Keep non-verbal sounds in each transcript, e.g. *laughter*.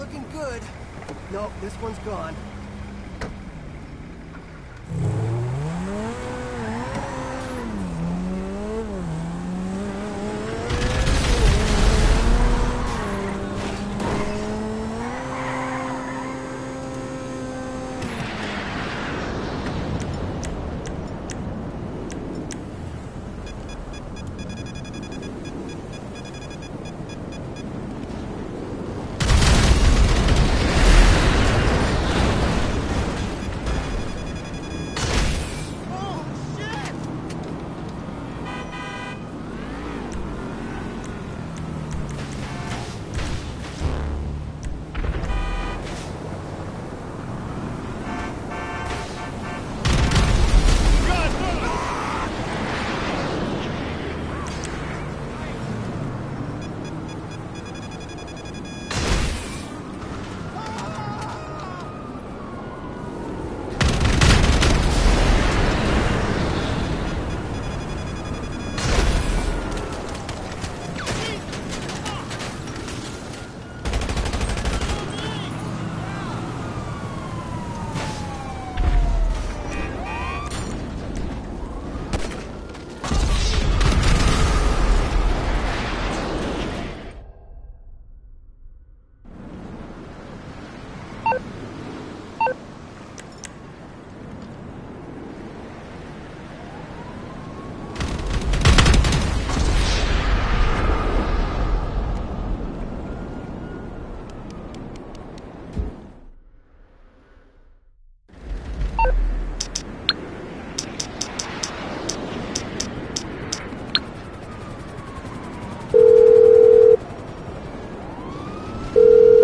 looking good. Nope, this one's gone.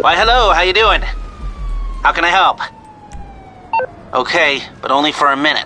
Why, hello, how you doing? How can I help? Okay, but only for a minute.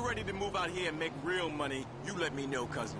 you're ready to move out here and make real money, you let me know, cousin.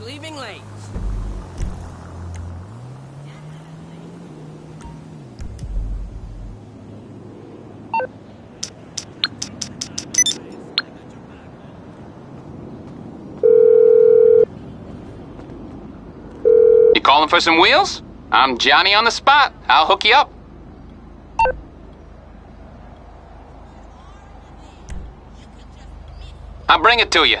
We're leaving late. You calling for some wheels? I'm Johnny on the spot. I'll hook you up. I'll bring it to you.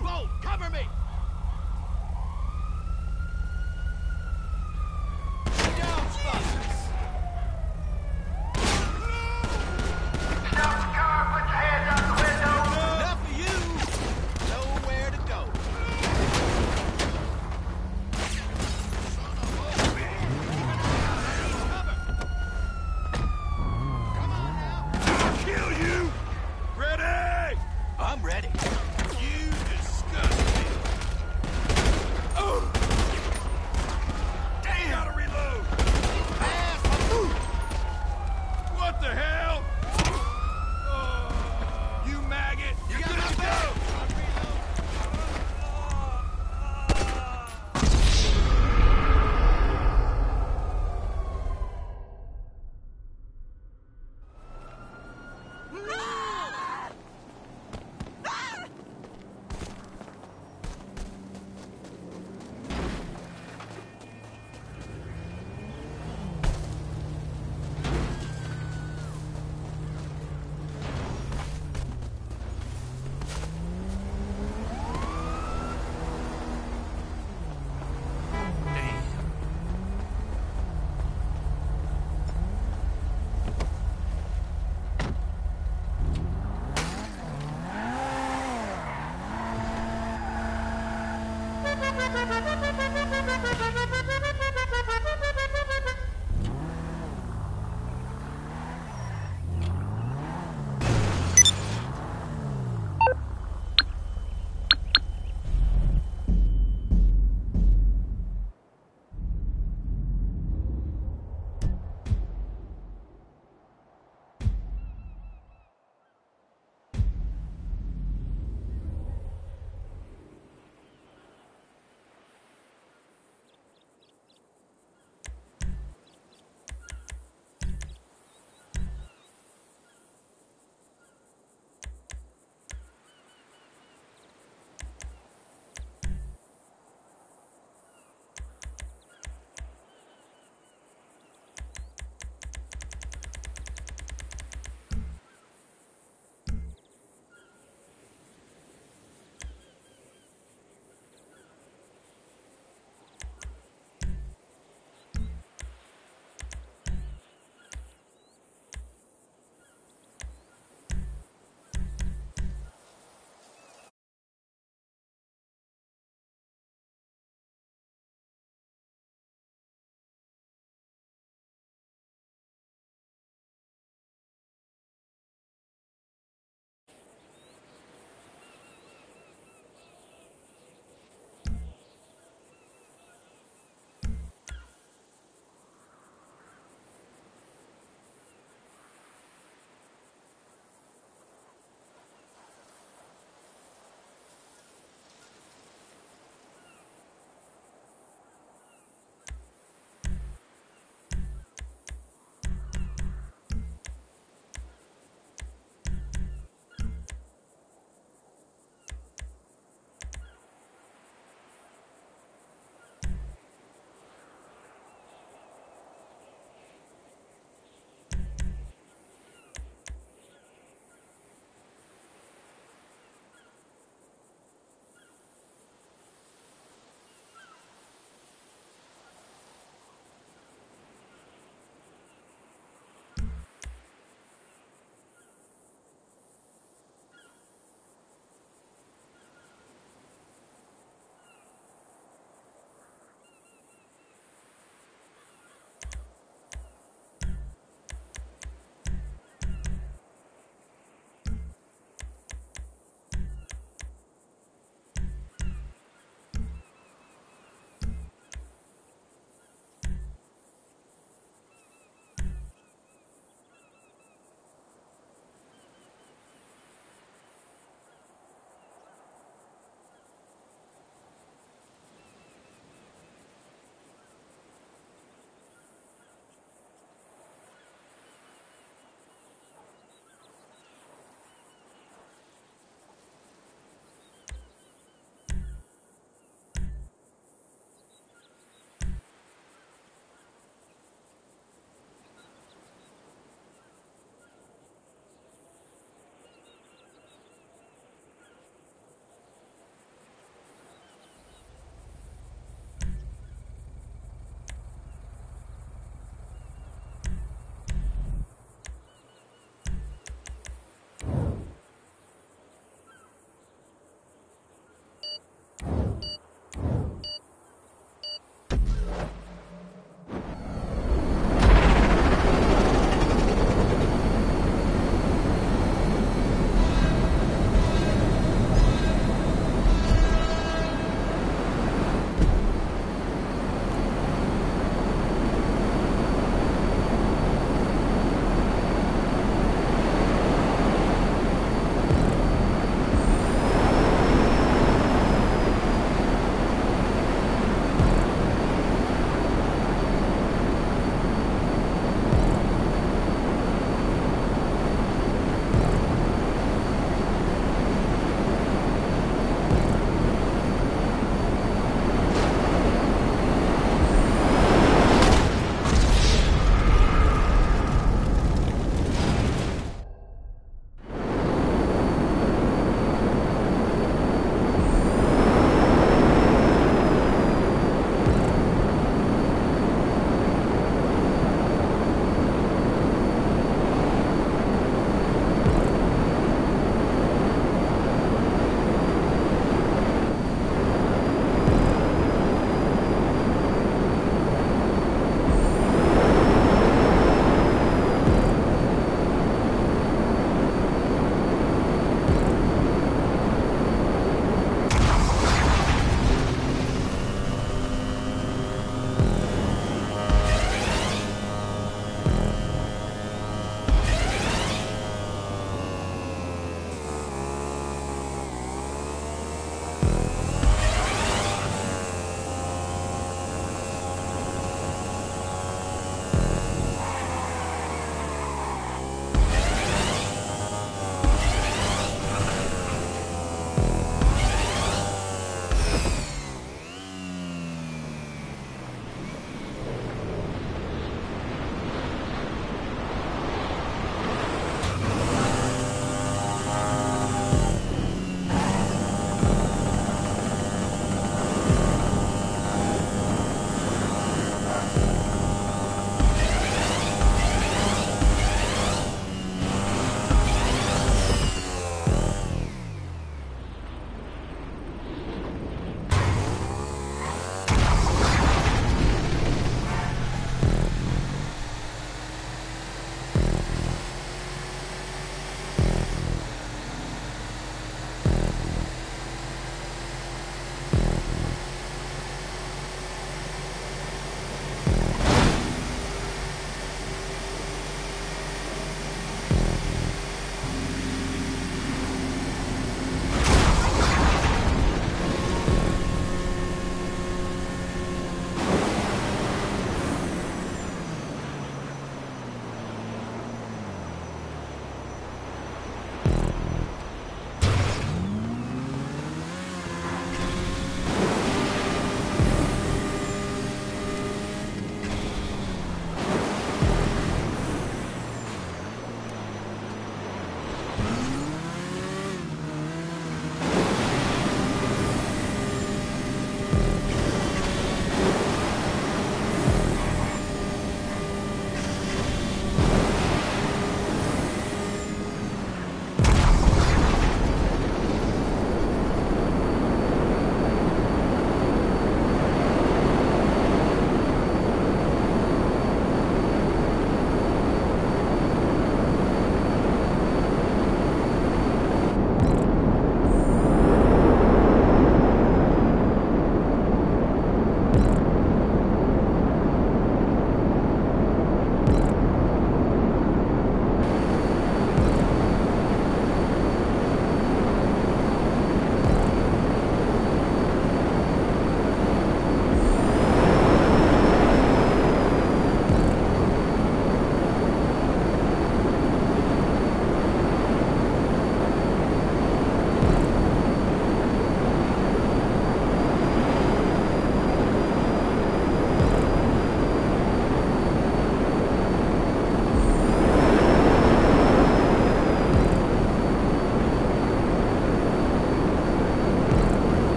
Let's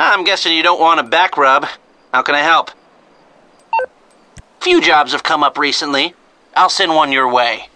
I'm guessing you don't want a back rub. How can I help? Few jobs have come up recently. I'll send one your way.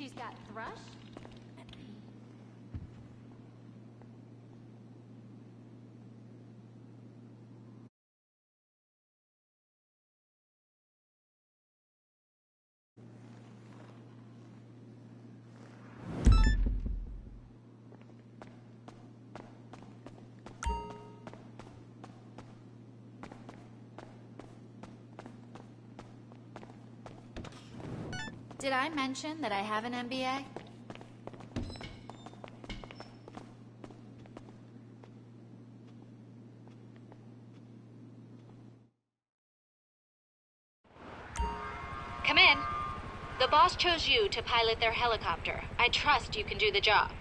She's got Thrush. Did I mention that I have an MBA? Come in. The boss chose you to pilot their helicopter. I trust you can do the job.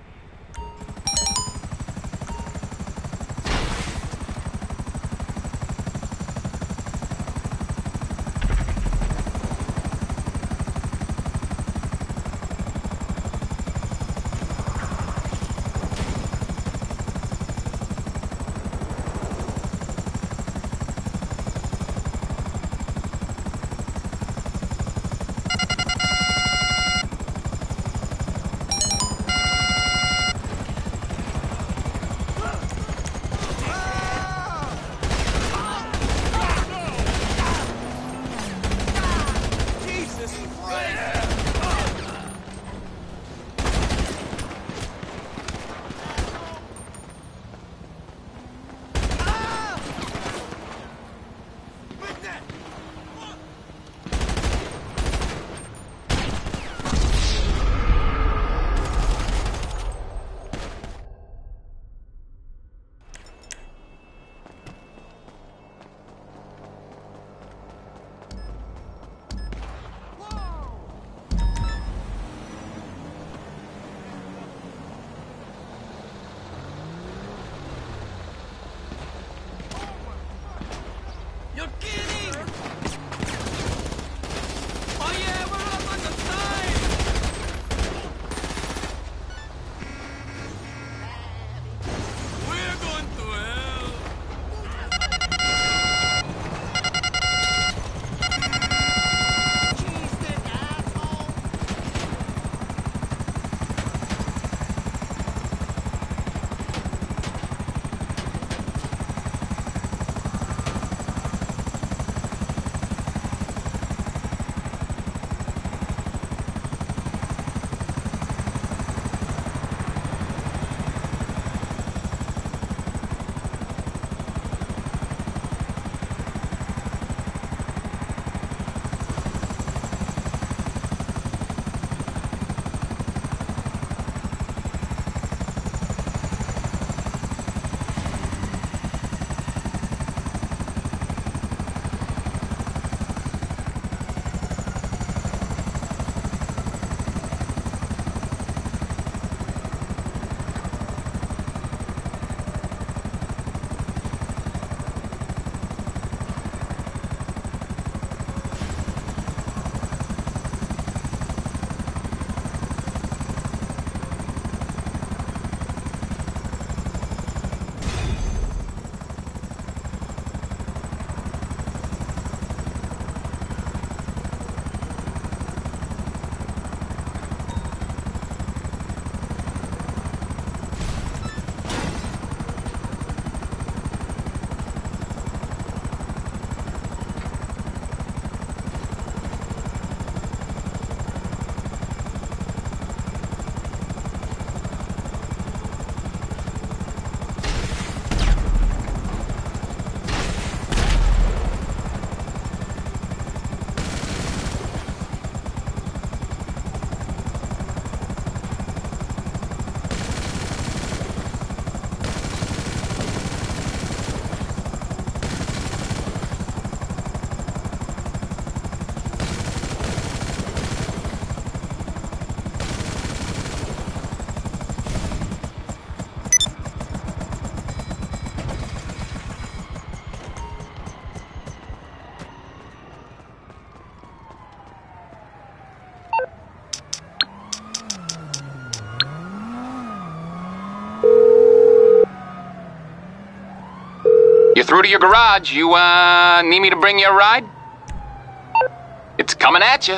Through to your garage. You, uh, need me to bring you a ride? It's coming at you.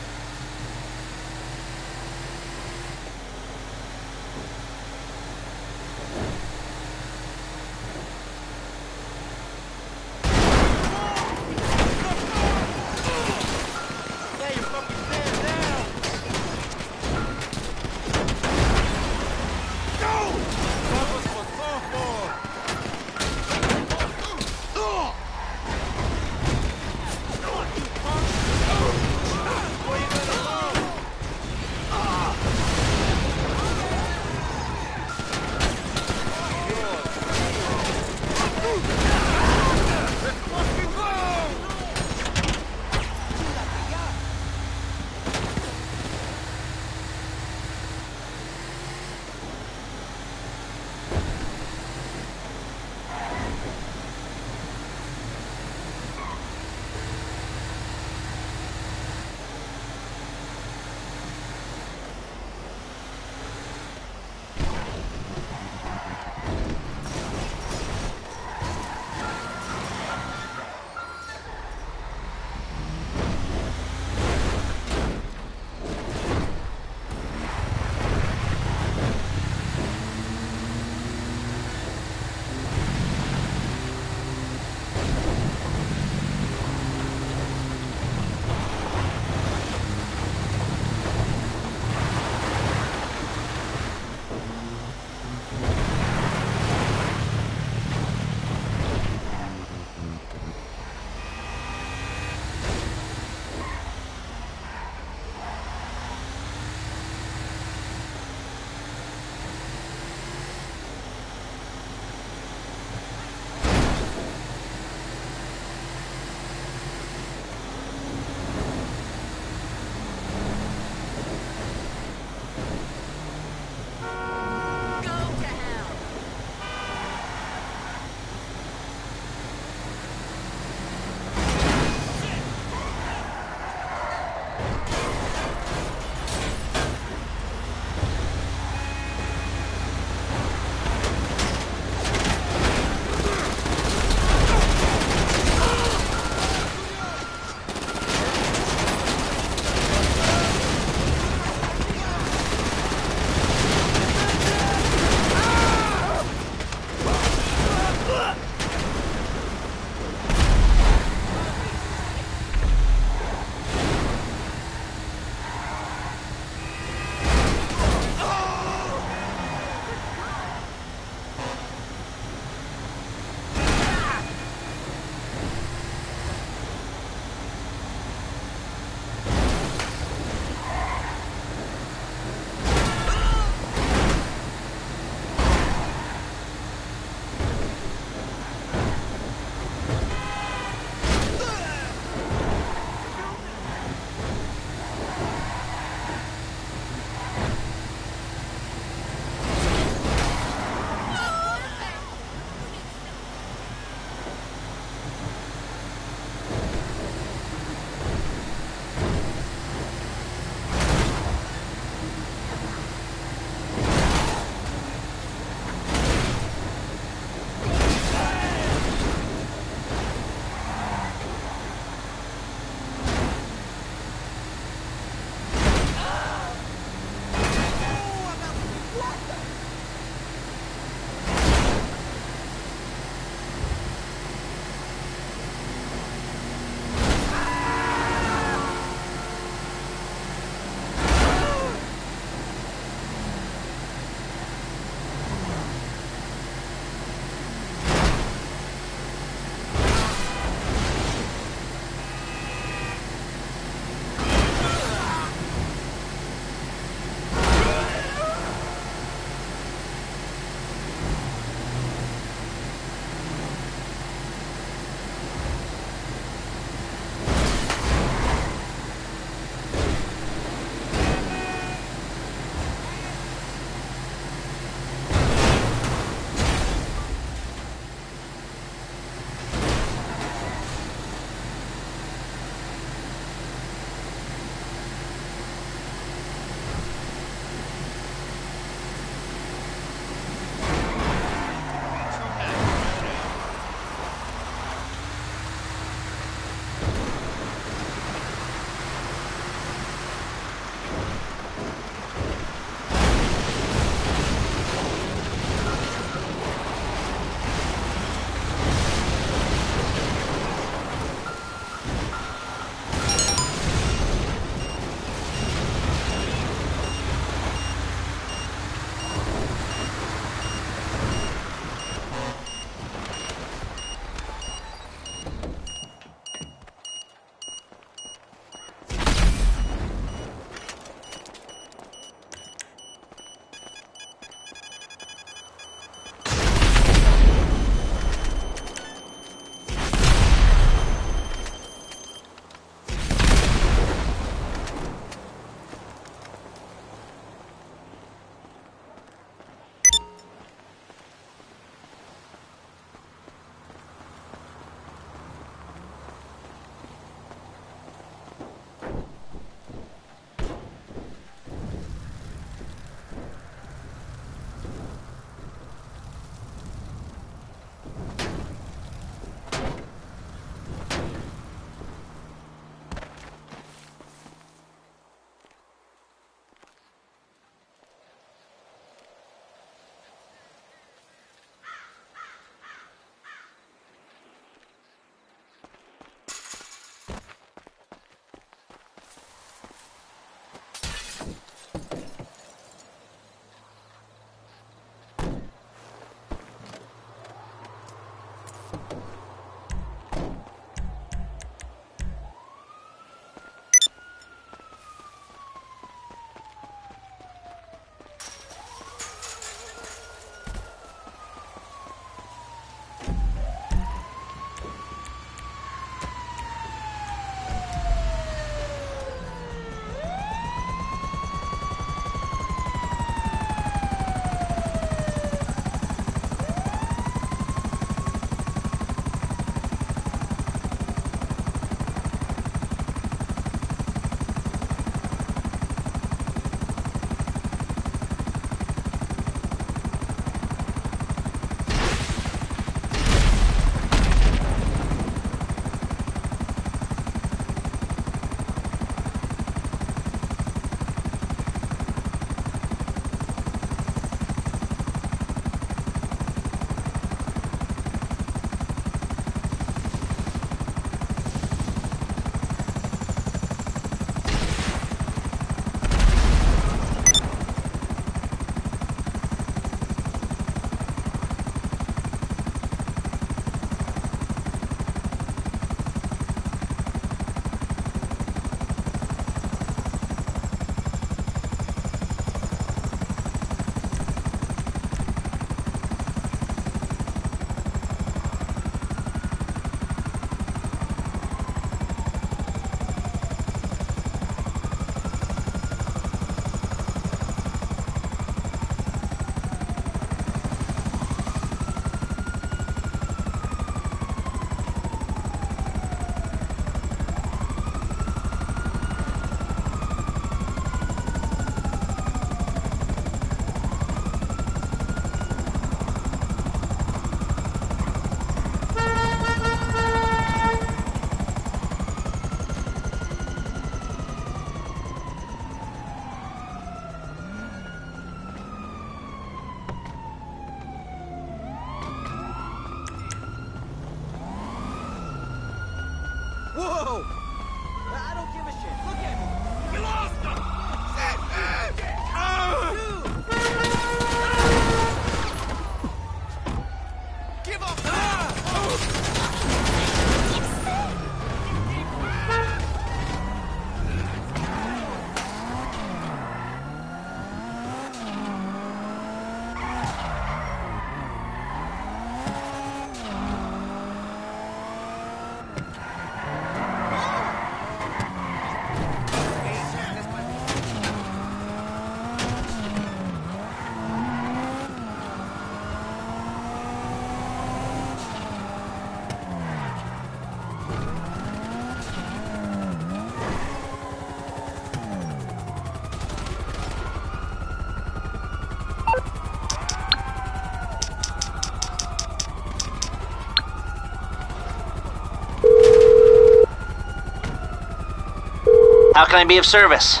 How can I be of service?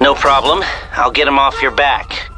No problem. I'll get him off your back.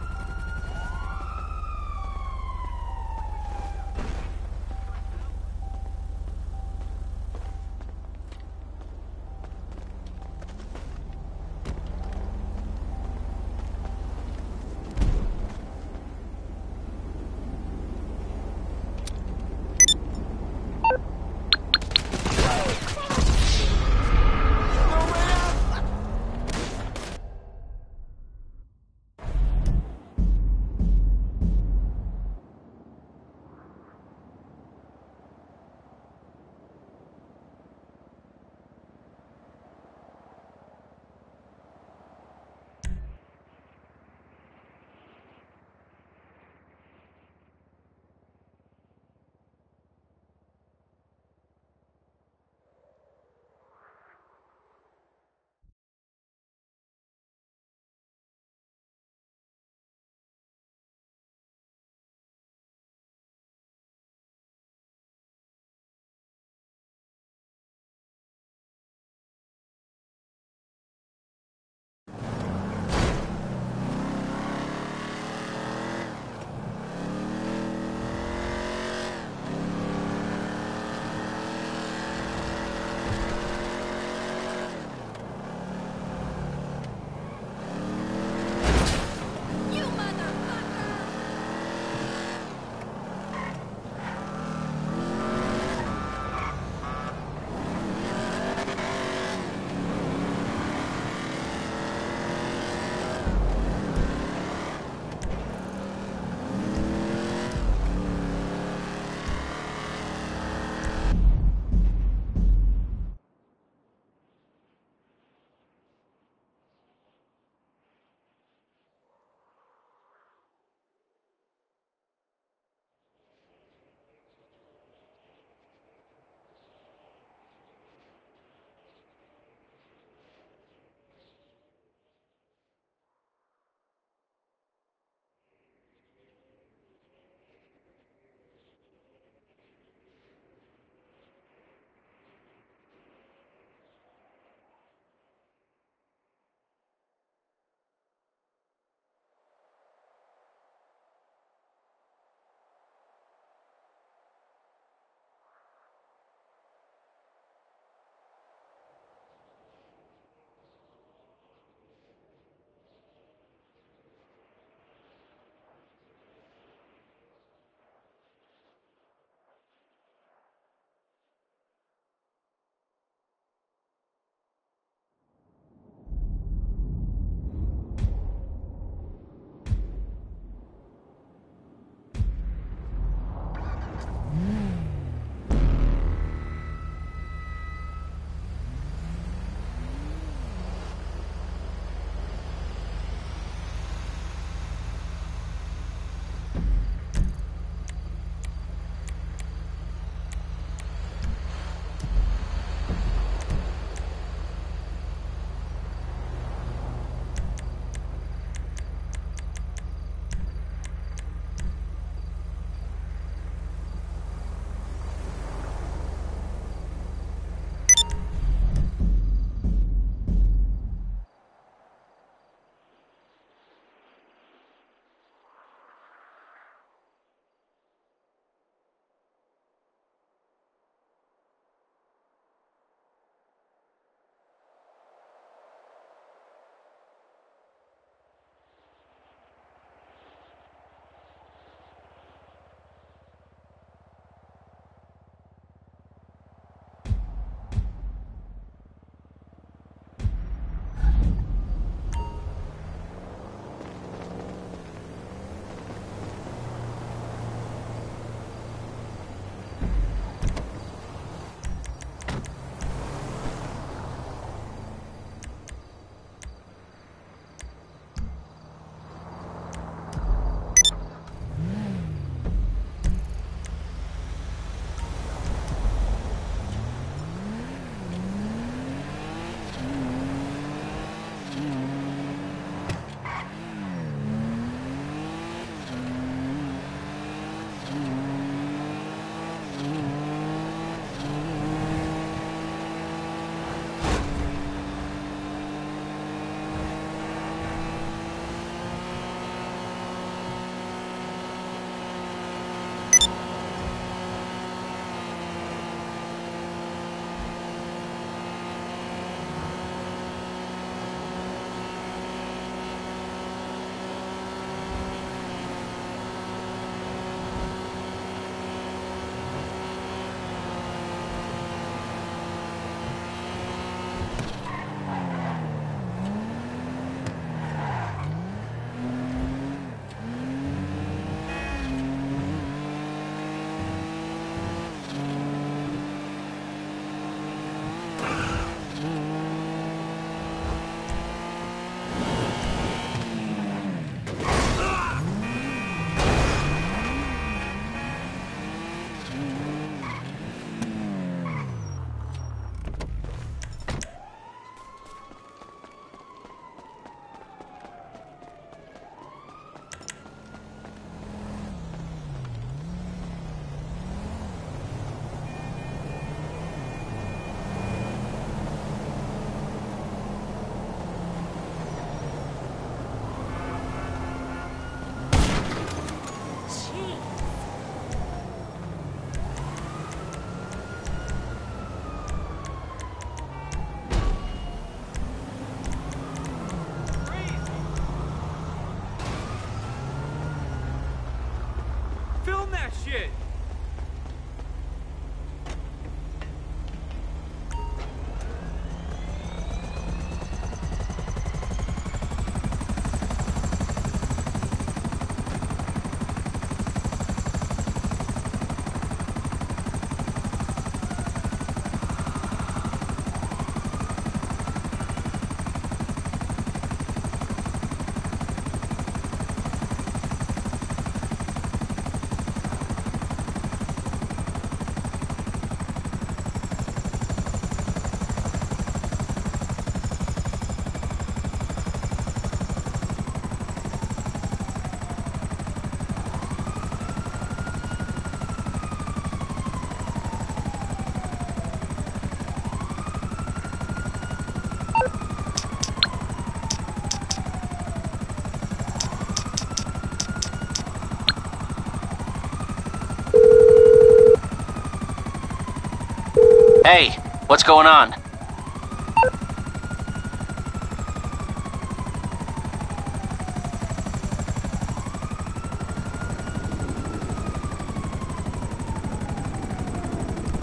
What's going on?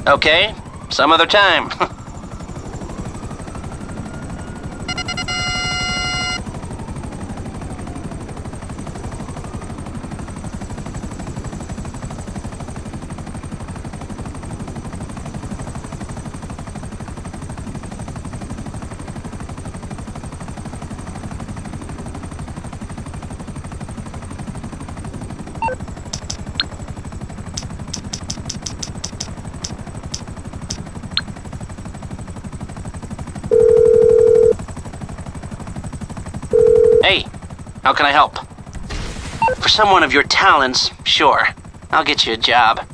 Okay, some other time. *laughs* how can I help? For someone of your talents, sure. I'll get you a job.